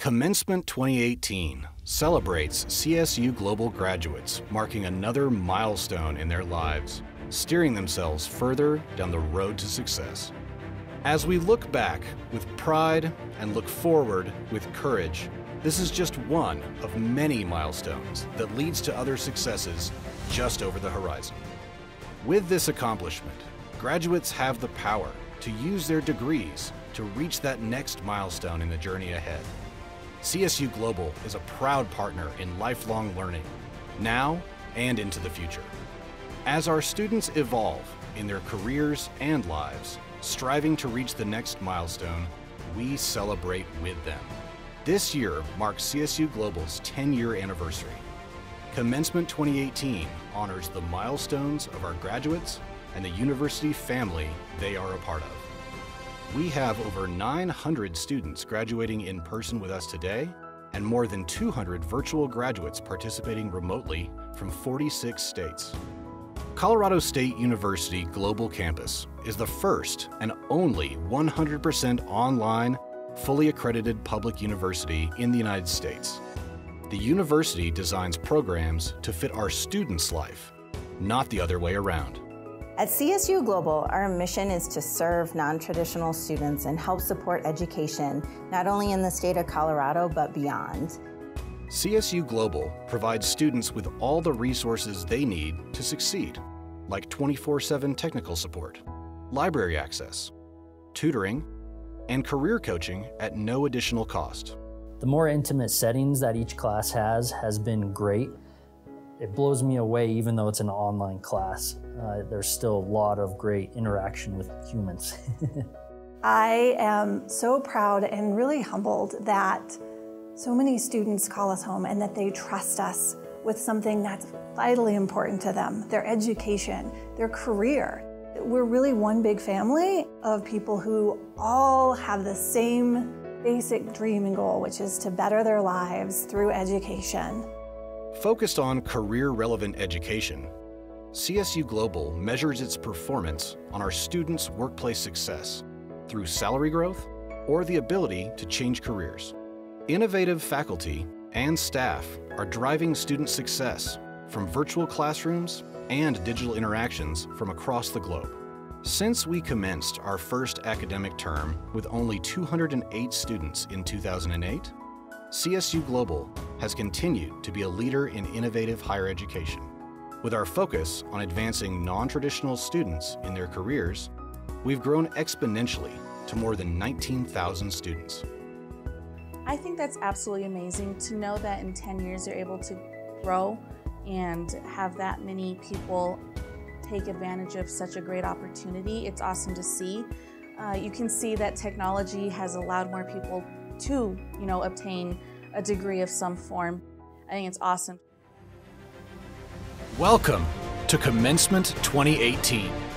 Commencement 2018 celebrates CSU Global graduates marking another milestone in their lives, steering themselves further down the road to success. As we look back with pride and look forward with courage, this is just one of many milestones that leads to other successes just over the horizon. With this accomplishment, graduates have the power to use their degrees to reach that next milestone in the journey ahead. CSU Global is a proud partner in lifelong learning, now and into the future. As our students evolve in their careers and lives, striving to reach the next milestone, we celebrate with them. This year marks CSU Global's 10 year anniversary. Commencement 2018 honors the milestones of our graduates and the university family they are a part of. We have over 900 students graduating in person with us today and more than 200 virtual graduates participating remotely from 46 states. Colorado State University Global Campus is the first and only 100% online, fully accredited public university in the United States. The university designs programs to fit our students' life, not the other way around. At CSU Global, our mission is to serve non-traditional students and help support education, not only in the state of Colorado, but beyond. CSU Global provides students with all the resources they need to succeed, like 24-7 technical support, library access, tutoring, and career coaching at no additional cost. The more intimate settings that each class has has been great. It blows me away even though it's an online class uh, there's still a lot of great interaction with humans. I am so proud and really humbled that so many students call us home and that they trust us with something that's vitally important to them, their education, their career. We're really one big family of people who all have the same basic dream and goal, which is to better their lives through education. Focused on career relevant education, CSU Global measures its performance on our students' workplace success through salary growth or the ability to change careers. Innovative faculty and staff are driving student success from virtual classrooms and digital interactions from across the globe. Since we commenced our first academic term with only 208 students in 2008, CSU Global has continued to be a leader in innovative higher education. With our focus on advancing non-traditional students in their careers, we've grown exponentially to more than 19,000 students. I think that's absolutely amazing to know that in 10 years you're able to grow and have that many people take advantage of such a great opportunity. It's awesome to see. Uh, you can see that technology has allowed more people to, you know, obtain a degree of some form. I think it's awesome. Welcome to Commencement 2018.